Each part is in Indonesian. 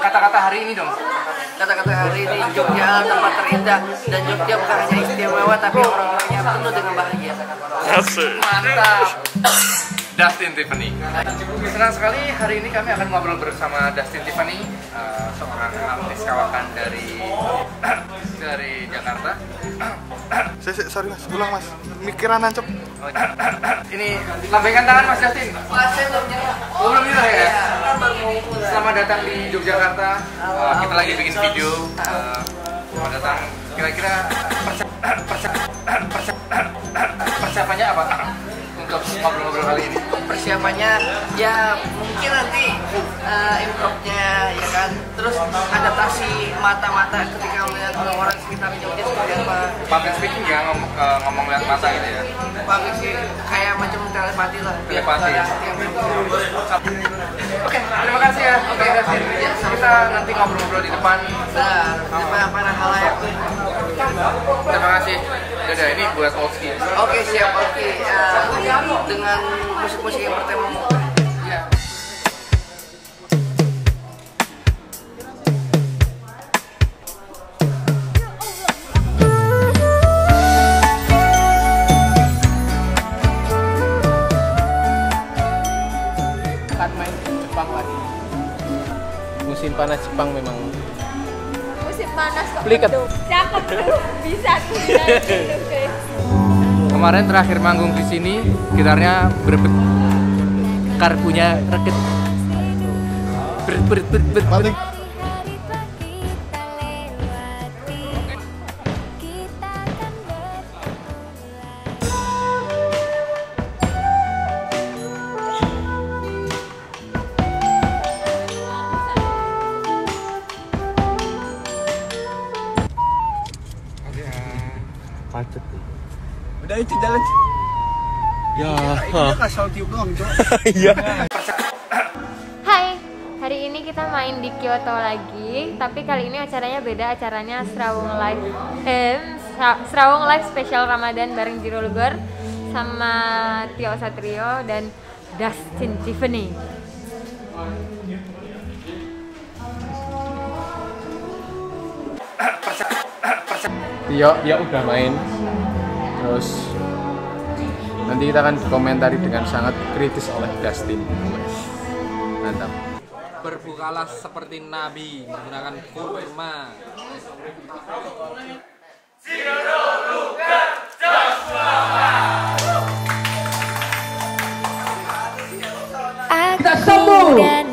kata-kata hari ini dong. Kata-kata hari ini Jogja tempat terindah dan Jogja bukan hanya istimewa tapi orang-orangnya penuh dengan bahagia. Mantap. Dustin Tiffany. Senang sekali hari ini kami akan ngobrol bersama Dustin Tiffany, uh, seorang artis kawakan dari dari Jakarta. Saya, saya- sorry mas, ulang mas. Mikiran nancep. Oh, ini lambaikan tangan Mas Dustin. Saya belum nyerah. Oh, belum bisa ya? Kan baru mau mulai. Selamat datang di Yogyakarta. Uh, kita lagi bikin video. Uh, selamat datang. Kira-kira persi- persi- persi- persiapannya apa untuk ngobrol-ngobrol kali ini? Persiapannya ya mungkin nanti eh, improvnya ya kan. Terus adaptasi mata-mata ketika melihat orang-orang sekitar Jogja seperti apa. Public speaking ya ngomong, uh, ngomong lihat mata gitu ya. Bagus sih kayak macam telepati lah. Telepati. yang betul. Oke, terima kasih ya. Oke, Dustin. Kita nanti ngobrol-ngobrol di depan. Benar, depan para halayak. Terima kasih. Dadah, ini buat Oski. Oke siap, oke. Eh, dengan musik-musik yang bertema panas Jepang memang. Musim panas kok Pliket. cakep tuh. Bisa tuh guys. Kemarin terakhir manggung di sini, gitarnya berbet. Karbunya reket. Ber ber udah itu jalan. Ya. kasih tiup doang itu. Iya. Hai hari ini kita main di Kyoto lagi tapi kali ini acaranya beda acaranya Serawung Live eh, Serawung Live Special Ramadan bareng Jiro Luger sama Tio Satrio dan Dustin Tiffany Tio, ya udah main. Terus nanti kita akan dikomentari dengan sangat kritis oleh Dustin. Mantap. Berbukalah seperti Nabi menggunakan kurma. Aku dan kamu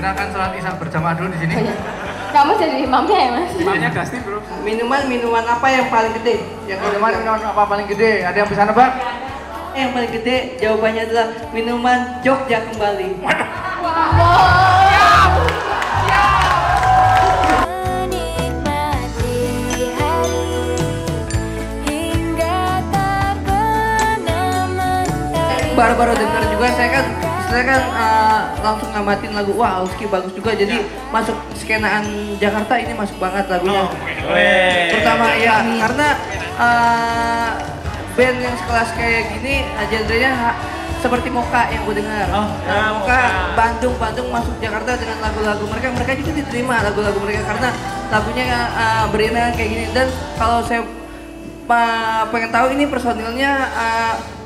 Kita akan sholat isya berjamaah dulu di sini. Kamu jadi imamnya ya mas? Imamnya Dustin bro. Minuman minuman apa yang paling gede? Yang Minuman minuman apa paling gede? Ada yang bisa nebak? yang paling gede jawabannya adalah minuman Jogja kembali. Baru-baru dengar juga saya kan saya kan eh, langsung ngamatin lagu wah Uski bagus juga. Jadi masuk skenaan Jakarta ini masuk banget lagunya. Terutama ya karena eh, band yang sekelas kayak gini eh, genrenya seperti Moka yang gue dengar. Nah, Moka Bandung Bandung masuk Jakarta dengan lagu-lagu mereka mereka juga diterima lagu-lagu mereka karena lagunya uh, beriringan kayak gini. Dan kalau saya pa- pengen tahu ini personilnya uh,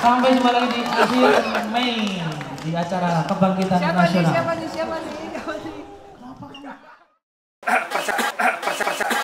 Sampai jumpa lagi di akhir Mei di acara kebangkitan nasional. nih? Siapa nih?